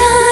사